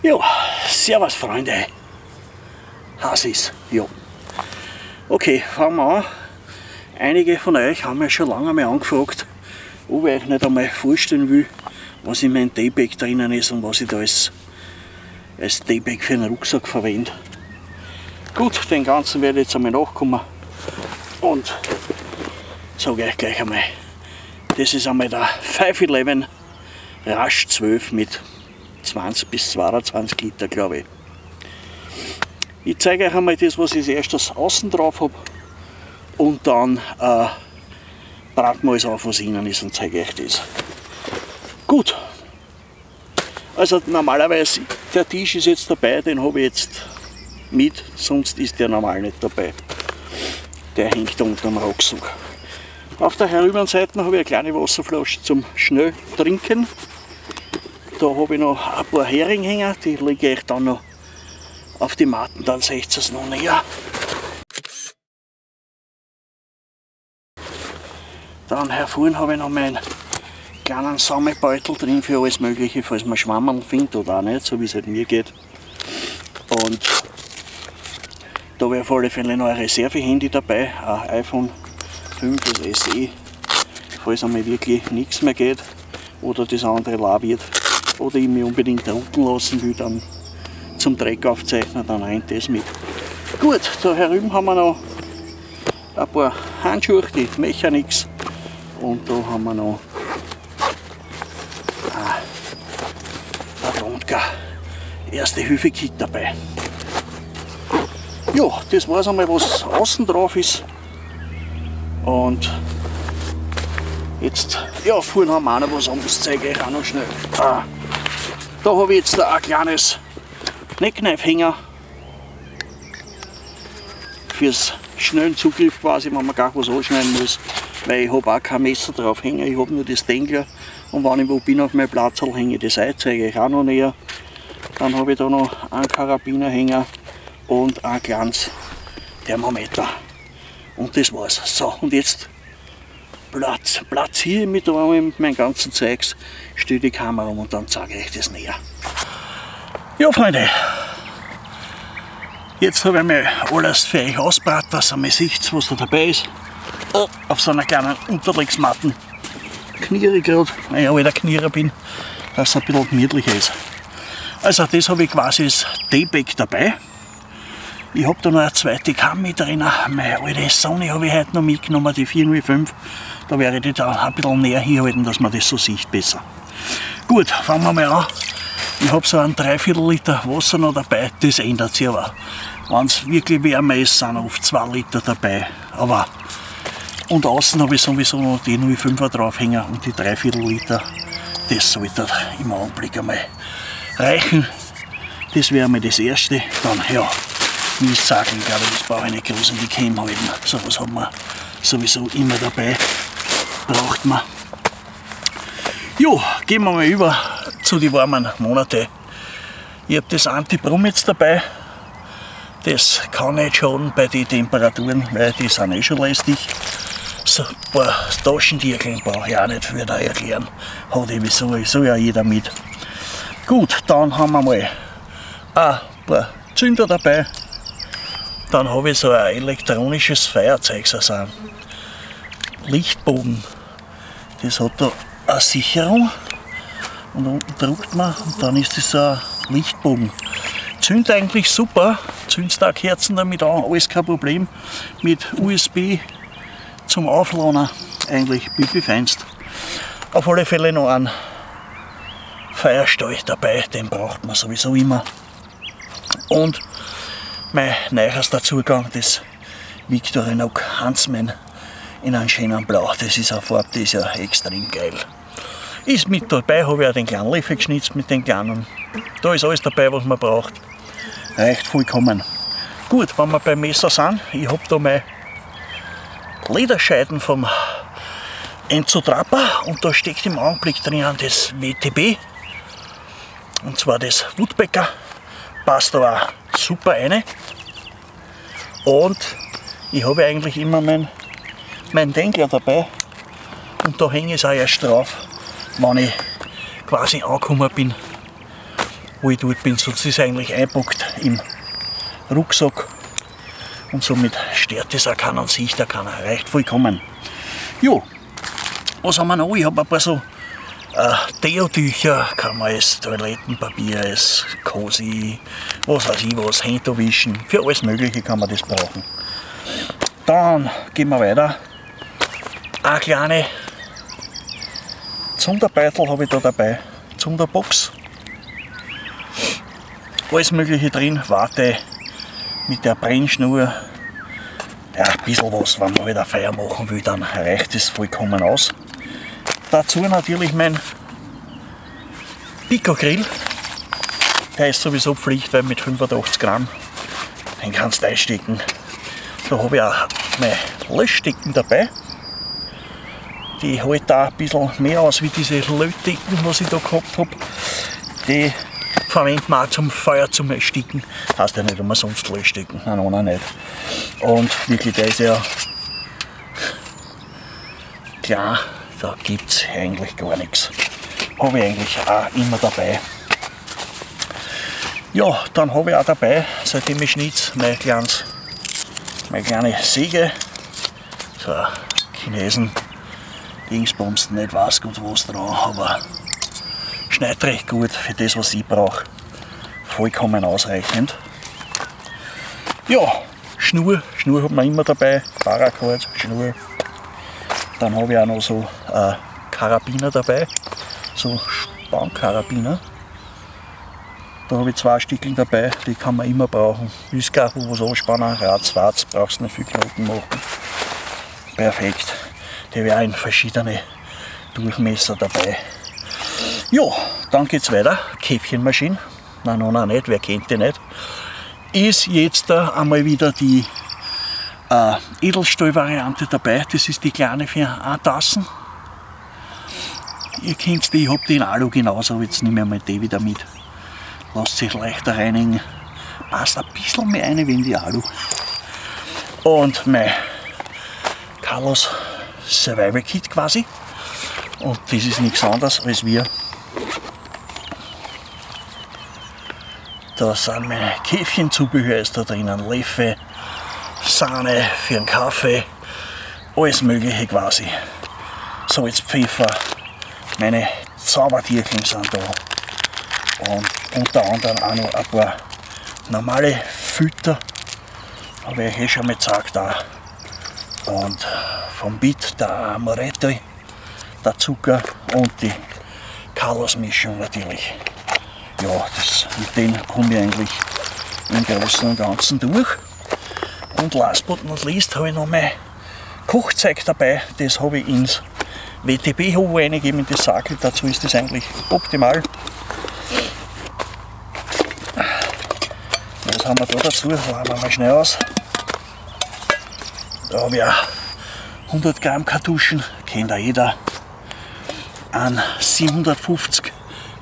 Ja, servus Freunde. Hasis, ja. Okay, fangen wir an. Einige von euch haben mir schon lange mal angefragt, ob ich euch nicht einmal vorstellen will, was in meinem Daybag drinnen ist und was ich da als, als Daybag für einen Rucksack verwende. Gut, den ganzen werde ich jetzt einmal nachkommen und sage euch gleich einmal, das ist einmal der 511 Rush 12 mit 20 bis 22 Liter, glaube ich. Ich zeige euch einmal das, was ich als erstes außen drauf habe und dann äh, braten wir alles auf, was innen ist und zeige euch das. Gut, also normalerweise, der Tisch ist jetzt dabei, den habe ich jetzt mit, sonst ist der normal nicht dabei. Der hängt da unter dem Rucksack. Auf der Herüberseite habe ich eine kleine Wasserflasche zum schnell trinken. Da habe ich noch ein paar Heringhänger, die lege ich dann noch auf die Matten, dann seht ihr es noch näher. Dann hervorn habe ich noch meinen kleinen Sammelbeutel drin für alles Mögliche, falls man Schwammerl findet oder auch nicht, so wie es halt mir geht. Und da ich auf alle Fälle noch ein Reservehandy dabei, ein iPhone 5, das SE, falls einmal wirklich nichts mehr geht oder das andere la wird oder ich mich unbedingt routen lassen will, dann zum Dreck aufzeichnen, dann rein das mit. Gut, da herüben haben wir noch ein paar Handschuhe, die Mechanics und da haben wir noch ein Rundgar Erste Hilfe Kit dabei. Ja, das war es einmal, was außen drauf ist. Und jetzt, ja, vorhin haben wir auch noch was anderes, zeige ich auch noch schnell. Ah, da habe ich jetzt ein kleines Neckkneifhänger fürs schnellen Zugriff quasi, wenn man gar was anschneiden muss weil ich habe auch kein Messer drauf hängen, ich habe nur das Dengler und wenn ich wo bin auf meinem Platz hänge ich das ein, zeige ich auch noch näher. Dann habe ich da noch einen Karabinerhänger und ein kleines Thermometer. Und das war's. So, und jetzt Platz, Platz hier mit, meinem ganzen Zeugs, stelle die Kamera um und dann zeige ich euch das näher. Ja, Freunde, jetzt habe ich mir alles für euch ausgebraten, dass ihr mal seht, was da dabei ist auf so einer kleinen Unterlegsmatten. Kniere gerade, weil ich alter Knierer bin, dass es ein bisschen gemütlicher ist. Also das habe ich quasi als Daybag dabei. Ich habe da noch eine zweite Kam mit drin. Meine alte Sony habe ich heute noch mitgenommen, die 405. Da werde ich die da ein bisschen näher hinhalten, dass man das so sieht besser. Gut, fangen wir mal an. Ich habe so einen Dreiviertel Liter Wasser noch dabei, das ändert sich aber. Wenn es wirklich wärmer ist, sind oft 2 Liter dabei. Aber und außen habe ich sowieso noch die 05er draufhängen und die 3 Viertel Liter. Das sollte im Augenblick einmal reichen. Das wäre mal das erste. Dann, ja, wie sagen, glaube ich, das brauche ich nicht groß in die Cam halten. So was haben wir sowieso immer dabei. Braucht man. Jo, gehen wir mal über zu den warmen Monaten. Ich habe das Antibrum jetzt dabei. Das kann nicht schaden bei den Temperaturen, weil die sind eh schon lästig. So ein paar Taschentierchen brauche ich auch nicht für da erklären. Hat eben sowieso ja jeder mit. Gut, dann haben wir mal ein paar Zünder dabei. Dann habe ich so ein elektronisches Feuerzeug, also ein Lichtbogen. Das hat da eine Sicherung und unten drückt man und dann ist das so ein Lichtbogen. Zündet eigentlich super, Zündstagkerzen damit an, alles kein Problem. Mit USB zum Aufladen eigentlich Bibi feinst. Auf alle Fälle noch einen Feuerstall dabei, den braucht man sowieso immer. Und mein neuester Zugang, das Victorinox Huntsman in einem schönen Blau. Das ist eine Farbe, die ist ja extrem geil. Ist mit dabei, habe ich auch den kleinen Löffel geschnitzt mit den kleinen. Da ist alles dabei, was man braucht. Reicht vollkommen. Gut, wenn wir beim Messer sind, ich habe da mein Lederscheiden vom Enzo Trapper und da steckt im Augenblick drin das WTB und zwar das Woodbecker passt aber super eine und ich habe eigentlich immer mein, mein Denkler dabei und da hänge ich es auch erst drauf, wenn ich quasi angekommen bin wo ich dort bin. Sonst ist es eigentlich einpackt im Rucksack und somit stört es auch keinen an sich, der kann reicht vollkommen. Jo, was haben wir noch? Ich habe ein paar so äh, Deotücher, kann man als Toilettenpapier, als Cosi, was weiß ich was, Hände wischen, für alles mögliche kann man das brauchen. Dann gehen wir weiter. Eine kleine Zunderbeutel habe ich da dabei, Zunderbox. Alles mögliche drin, Warte mit der Brennschnur. Ja, ein bisschen was, wenn man wieder Feier machen will, dann reicht es vollkommen aus. Dazu natürlich mein Pico Grill. Der ist sowieso Pflicht, weil mit 85 Gramm, den kannst du einstecken. Da habe ich auch meine Löschdecken dabei. Die halten da ein bisschen mehr aus wie diese Lötdecken, was ich da gehabt habe. Die verwendet man auch zum Feuer zum Ersticken. Heißt ja nicht umsonst Löschdecken, nein, nein, nicht. Und wirklich, der ist ja klar, da gibt es eigentlich gar nichts. Habe ich eigentlich auch immer dabei. Ja, dann habe ich auch dabei, seitdem ich schnitz, mein kleines, meine kleine Säge. So, Chinesen, Dingsbums, nicht weiß gut was dran, aber schneidet recht gut für das, was ich brauche. Vollkommen ausreichend. Ja, Schnur, Schnur hat man immer dabei, Paracord, Schnur. Dann habe ich auch noch so äh, Karabiner dabei, so Spannkarabiner. Da habe ich zwei Stückchen dabei, die kann man immer brauchen. Willst gar was anspannen, Ratz, Warz, brauchst nicht viel Knoten machen. Perfekt. Die wäre in verschiedene Durchmesser dabei. Ja, dann geht es weiter. Käfchenmaschine. Nein, nein, nein, nicht. Wer kennt die nicht? Ist jetzt da einmal wieder die äh, Edelstahl-Variante dabei. Das ist die kleine für 1000. Ihr kennt die, ich habe die in Alu genauso. Jetzt nehme ich mal die wieder mit. Lasst sich leichter reinigen. Passt ein bisschen mehr rein wie in die Alu. Und mein Carlos Survival Kit quasi. Und das ist nichts anderes als wir Da sind meine Käfchenzubehör ist da drinnen, Leffe, Sahne für einen Kaffee, alles mögliche quasi. Salz, Pfeffer, meine Zaubertierchen sind da. Und unter anderem auch noch ein paar normale Fütter, habe ich eh schon mal gezeigt da. Und vom Bit der Amaretto, der Zucker und die Carlos-Mischung natürlich ja, das, mit denen komme ich eigentlich im Großen und Ganzen durch. Und last but not least habe ich noch mein Kochzeug dabei. Das habe ich ins WTB-Hobo eingegeben in das Sackel. Dazu ist das eigentlich optimal. Haben wir da dazu? Laden wir mal schnell aus. Da habe ich auch 100 Gramm Kartuschen, kennt ja jeder. Ein 750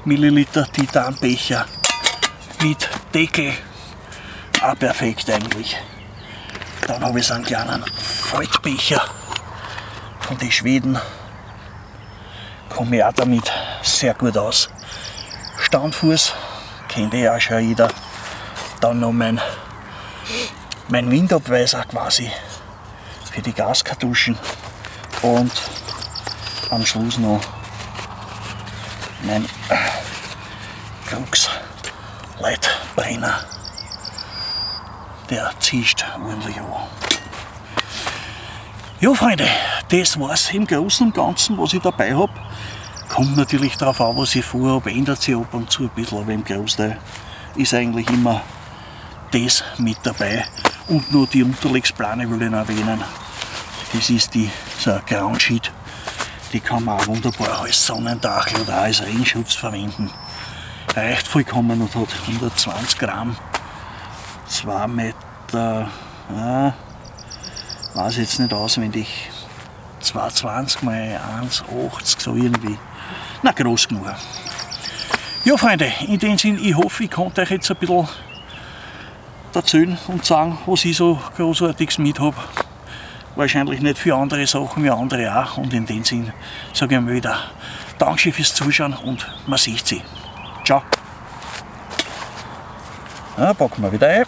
Milliliter Titanbecher mit Deckel. Auch perfekt eigentlich. Dann habe ich so einen kleinen Faltbecher von den Schweden. Komme ich auch damit sehr gut aus. Standfuß, kennt eh auch schon jeder. Dann noch mein, mein Windabweiser quasi für die Gaskartuschen und am Schluss noch mein Krux Leitbrenner. Der zieht ordentlich an. Ja, Freunde, das war's im Großen und Ganzen, was ich dabei habe. Kommt natürlich darauf an, was ich vorhabe, ändert sich ab und zu ein bisschen, aber im Großteil ist eigentlich immer das mit dabei. Und nur die Unterlegsplane will ich noch erwähnen. Das ist die so ein Ground Sheet die kann man auch wunderbar als Sonnendach oder als Regenschutz verwenden. Reicht vollkommen und hat 120 Gramm, 2 Meter, ja, weiß jetzt nicht auswendig, 220 mal 1,80 so irgendwie. Na, groß genug. Ja, Freunde, in dem Sinne, ich hoffe, ich konnte euch jetzt ein bisschen erzählen und sagen, was ich so großartiges mit habe wahrscheinlich nicht für andere Sachen wie andere auch. Und in dem Sinn sage ich mal wieder Dankeschön fürs Zuschauen und man sieht sie. Ciao. Ja, packen wir wieder ein.